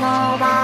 nobody.